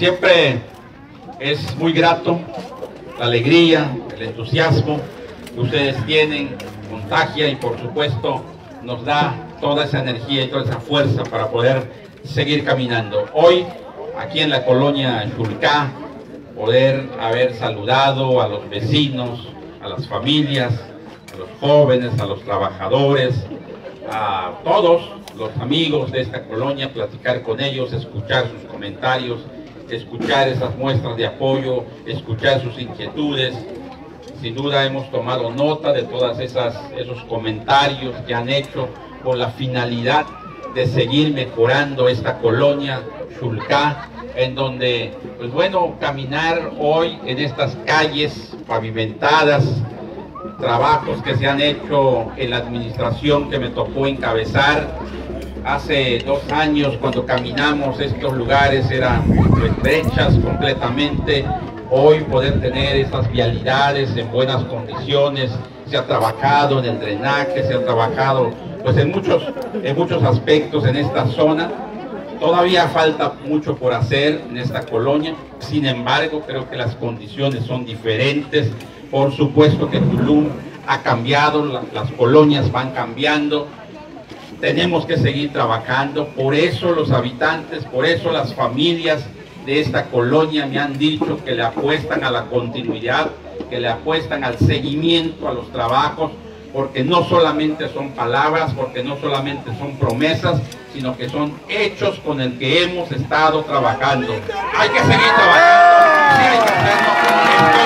Siempre es muy grato la alegría, el entusiasmo que ustedes tienen, contagia y por supuesto nos da toda esa energía y toda esa fuerza para poder seguir caminando. Hoy, aquí en la colonia Chulcá, poder haber saludado a los vecinos, a las familias, a los jóvenes, a los trabajadores, a todos los amigos de esta colonia, platicar con ellos, escuchar sus comentarios, escuchar esas muestras de apoyo, escuchar sus inquietudes. Sin duda hemos tomado nota de esas esos comentarios que han hecho con la finalidad de seguir mejorando esta colonia Chulcá, en donde, pues bueno, caminar hoy en estas calles pavimentadas, trabajos que se han hecho en la administración que me tocó encabezar. Hace dos años cuando caminamos estos lugares eran estrechas completamente. Hoy poder tener estas vialidades en buenas condiciones, se ha trabajado en el drenaje, se ha trabajado pues en muchos, en muchos aspectos en esta zona. Todavía falta mucho por hacer en esta colonia, sin embargo creo que las condiciones son diferentes. Por supuesto que Tulum ha cambiado, las colonias van cambiando, tenemos que seguir trabajando, por eso los habitantes, por eso las familias de esta colonia me han dicho que le apuestan a la continuidad, que le apuestan al seguimiento, a los trabajos, porque no solamente son palabras, porque no solamente son promesas, sino que son hechos con el que hemos estado trabajando. Hay que seguir trabajando, sí hay que hacerlo,